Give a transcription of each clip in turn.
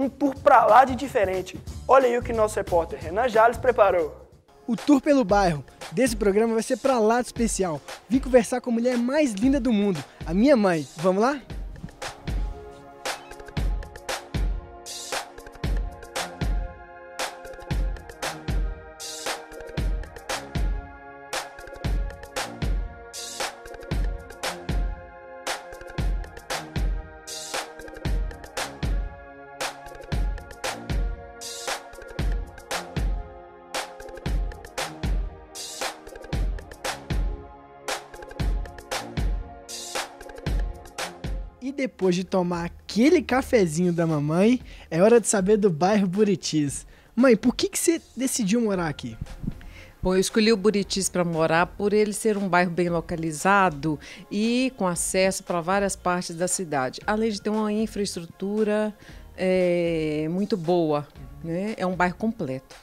Um tour pra lá de diferente. Olha aí o que nosso repórter Renan Jales preparou. O tour pelo bairro desse programa vai ser pra lá de especial. Vim conversar com a mulher mais linda do mundo, a minha mãe. Vamos lá? E depois de tomar aquele cafezinho da mamãe, é hora de saber do bairro Buritis. Mãe, por que, que você decidiu morar aqui? Bom, eu escolhi o Buritis para morar por ele ser um bairro bem localizado e com acesso para várias partes da cidade, além de ter uma infraestrutura é, muito boa. Né? É um bairro completo.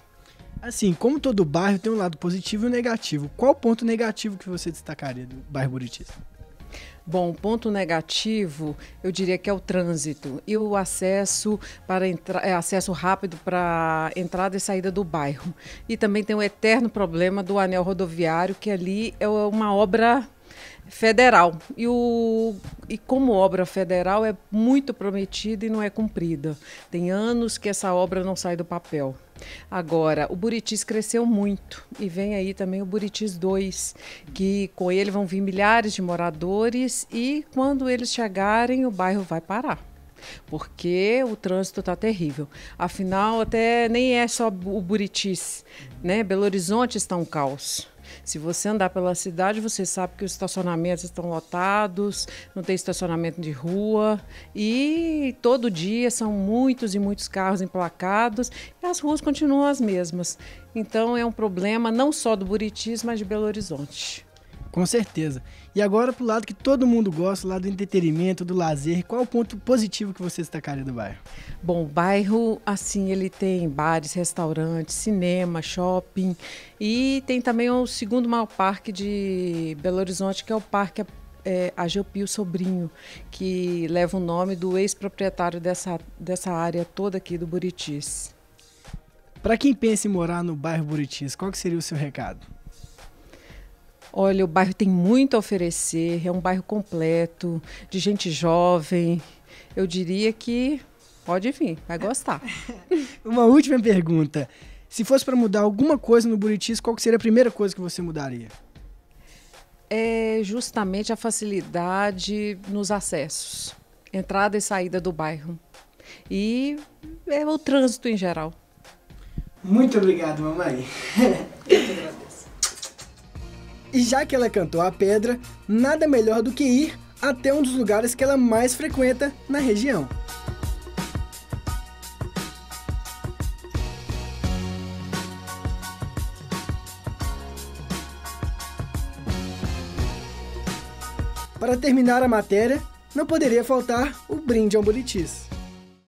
Assim, como todo bairro tem um lado positivo e um negativo. Qual o ponto negativo que você destacaria do bairro Buritis? Bom, ponto negativo, eu diria que é o trânsito e o acesso para é, acesso rápido para entrada e saída do bairro. E também tem o eterno problema do anel rodoviário, que ali é uma obra federal. E, o, e como obra federal é muito prometida e não é cumprida. Tem anos que essa obra não sai do papel. Agora, o Buritis cresceu muito e vem aí também o Buritis 2, que com ele vão vir milhares de moradores e quando eles chegarem o bairro vai parar porque o trânsito está terrível. Afinal, até nem é só o Buritis, né? Belo Horizonte está um caos. Se você andar pela cidade, você sabe que os estacionamentos estão lotados, não tem estacionamento de rua e todo dia são muitos e muitos carros emplacados e as ruas continuam as mesmas. Então é um problema não só do Buritis, mas de Belo Horizonte. Com certeza. E agora pro lado que todo mundo gosta, lá do entretenimento, do lazer, qual é o ponto positivo que você destacaria do bairro? Bom, o bairro, assim, ele tem bares, restaurantes, cinema, shopping e tem também o segundo maior parque de Belo Horizonte, que é o Parque é, Ageopio Sobrinho, que leva o nome do ex-proprietário dessa, dessa área toda aqui do Buritis. Para quem pensa em morar no bairro Buritis, qual que seria o seu recado? Olha, o bairro tem muito a oferecer, é um bairro completo, de gente jovem. Eu diria que pode vir, vai gostar. Uma última pergunta. Se fosse para mudar alguma coisa no Buritis, qual seria a primeira coisa que você mudaria? É justamente a facilidade nos acessos, entrada e saída do bairro. E é o trânsito em geral. Muito obrigado, mamãe. E já que ela cantou a pedra, nada melhor do que ir até um dos lugares que ela mais frequenta na região. Para terminar a matéria, não poderia faltar o brinde ao Buritis.